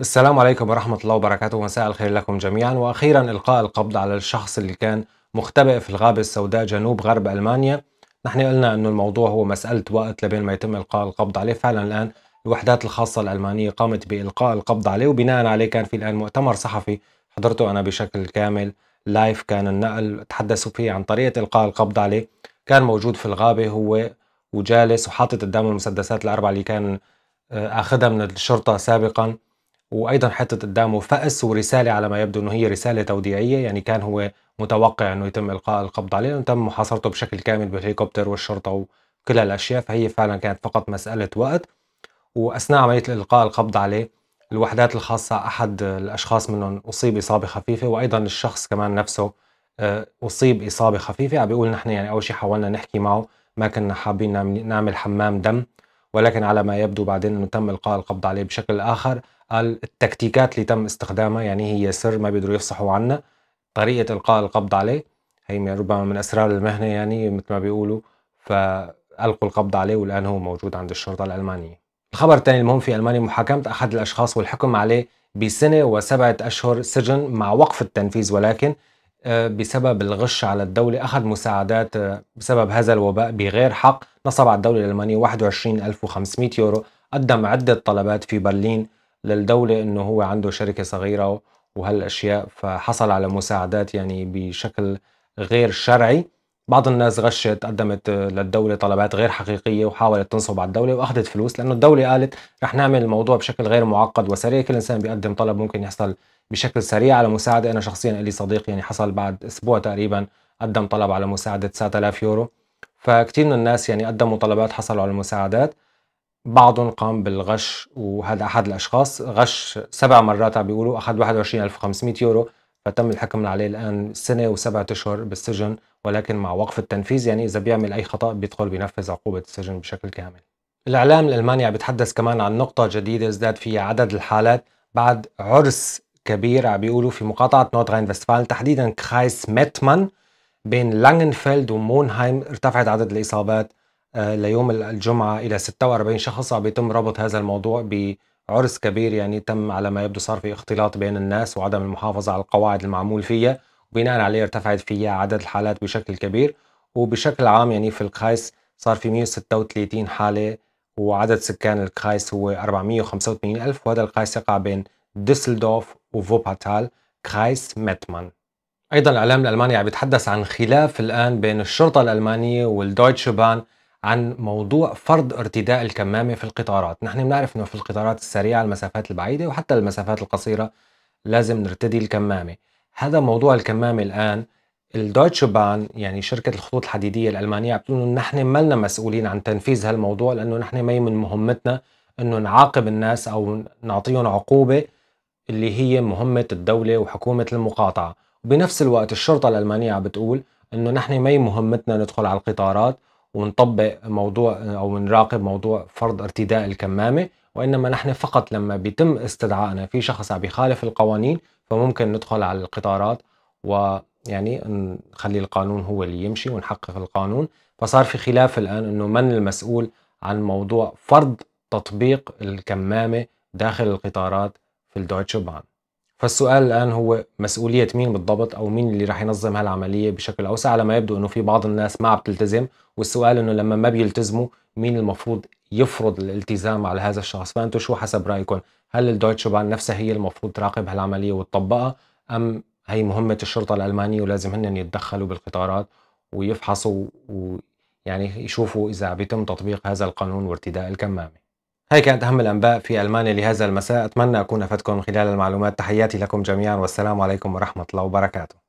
السلام عليكم ورحمة الله وبركاته. مساء الخير لكم جميعا. وأخيرا إلقاء القبض على الشخص اللي كان مختبئ في الغابة السوداء جنوب غرب ألمانيا. نحن قلنا أنه الموضوع هو مسألة وقت لبين ما يتم إلقاء القبض عليه. فعلا الآن الوحدات الخاصة الألمانية قامت بإلقاء القبض عليه وبناء عليه كان في الآن مؤتمر صحفي حضرته أنا بشكل كامل لايف كان النقل تحدثوا فيه عن طريقة إلقاء القبض عليه. كان موجود في الغابة هو وجالس وحاطط قدامه المسدسات الأربعة اللي كان آه، أخذها من الشرطة سابقا. وأيضا حطت قدامه فأس ورسالة على ما يبدو إنه هي رسالة توديعية يعني كان هو متوقع إنه يتم إلقاء القبض عليه لأنه تم محاصرته بشكل كامل بالهليكوبتر والشرطة وكل هالأشياء فهي فعلا كانت فقط مسألة وقت. وأثناء عملية القاء القبض عليه الوحدات الخاصة أحد الأشخاص منهم أصيب إصابة خفيفة وأيضا الشخص كمان نفسه آه، أصيب إصابة خفيفة. عم بيقول نحن يعني أول شيء حاولنا نحكي معه ما كنا حابين نعمل حمام دم. ولكن على ما يبدو بعدين إنه تم إلقاء القبض عليه بشكل آخر قال التكتيكات اللي تم استخدامها يعني هي سر ما بيقدروا يفصحوا عنها طريقة إلقاء القبض عليه هي ربما من أسرار المهنة يعني مثل ما بيقولوا فألقوا القبض عليه والآن هو موجود عند الشرطة الألمانية. الخبر الثاني المهم في ألمانيا محاكمة أحد الأشخاص والحكم عليه بسنة وسبعة أشهر سجن مع وقف التنفيذ ولكن آه، بسبب الغش على الدولة أخذ مساعدات آه، بسبب هذا الوباء بغير حق نصب على الدولة الألمانية 21500 يورو. قدم عدة طلبات في برلين للدولة إنه هو عنده شركة صغيرة وهالأشياء فحصل على مساعدات يعني بشكل غير شرعي. بعض الناس غشت قدمت للدولة طلبات غير حقيقية وحاولت تنصب على الدولة وأخذت فلوس لأنه الدولة قالت رح نعمل الموضوع بشكل غير معقد وسريع. كل إنسان بيقدم طلب ممكن يحصل بشكل سريع على مساعدة. أنا شخصيا لي صديق يعني حصل بعد أسبوع تقريبا قدم طلب على مساعدة 9000 يورو. فكتير من الناس يعني قدموا طلبات حصلوا على المساعدات بعضهم قام بالغش وهذا أحد الأشخاص غش سبع مرات عم بيقولوا أخذ 21500 يورو فتم الحكم عليه الآن سنة وسبعة أشهر بالسجن ولكن مع وقف التنفيذ يعني إذا بيعمل أي خطأ بيدخل بينفذ عقوبة السجن بشكل كامل. الإعلام الألماني عم بيتحدث كمان عن نقطة جديدة ازداد فيها عدد الحالات بعد عرس كبير عم بيقولوا في مقاطعة نورد راين فستفال تحديدا Kreis ميتمان بين لانجنفيلد ومونهايم ارتفعت عدد الإصابات آه، ليوم الجمعة إلى 46 شخص عم بيتم ربط هذا الموضوع بعرس كبير يعني تم على ما يبدو صار في اختلاط بين الناس وعدم المحافظة على القواعد المعمول فيها. وبناء عليه ارتفعت فيها عدد الحالات بشكل كبير. وبشكل عام يعني في ال Kreis صار في 136 حالة وعدد سكان ال Kreis هو 485 ألف وهذا ال Kreis يقع بين ديسلدورف وفوباتال Kreis ميتمان. أيضا الإعلام الألماني عم بيتحدث عن خلاف الآن بين الشرطة الألمانية وال Deutsche Bahn عن موضوع فرض ارتداء الكمامة في القطارات. نحن بنعرف إنه في القطارات السريعة المسافات البعيدة وحتى المسافات القصيرة لازم نرتدي الكمامة. هذا موضوع الكمامة الآن. ال Deutsche Bahn يعني شركة الخطوط الحديدية الألمانية بتقول إنه نحن مسؤولين عن تنفيذ هالموضوع لأنه نحن ما من مهمتنا إنه نعاقب الناس أو نعطيهم عقوبة اللي هي مهمة الدولة وحكومة المقاطعة. وبنفس الوقت الشرطة الألمانية عم بتقول إنه نحن ما مهمتنا ندخل على القطارات ونطبق موضوع أو نراقب موضوع فرض ارتداء الكمامة وإنما نحن فقط لما بيتم استدعائنا في شخص عم بيخالف القوانين فممكن ندخل على القطارات ويعني نخلي القانون هو اللي يمشي ونحقق القانون. فصار في خلاف الآن إنه من المسؤول عن موضوع فرض تطبيق الكمامة داخل القطارات في الدويتشه بان. فالسؤال الآن هو مسؤولية مين بالضبط أو مين اللي راح ينظم هالعملية بشكل أوسع؟ على ما يبدو إنه في بعض الناس ما عم تلتزم والسؤال إنه لما ما بيلتزموا مين المفروض يفرض الالتزام على هذا الشخص؟ فانتم شو حسب رأيكم؟ هل الدويتشه بان نفسها هي المفروض تراقب هالعملية وتطبقها أم هي مهمة الشرطة الألمانية ولازم هن يتدخلوا بالقطارات ويفحصوا ويعني يشوفوا إذا بيتم تطبيق هذا القانون وارتداء الكمامة؟ هاي كانت أهم الأنباء في ألمانيا لهذا المساء. أتمنى أكون أفدتكم خلال المعلومات. تحياتي لكم جميعا. والسلام عليكم ورحمة الله وبركاته.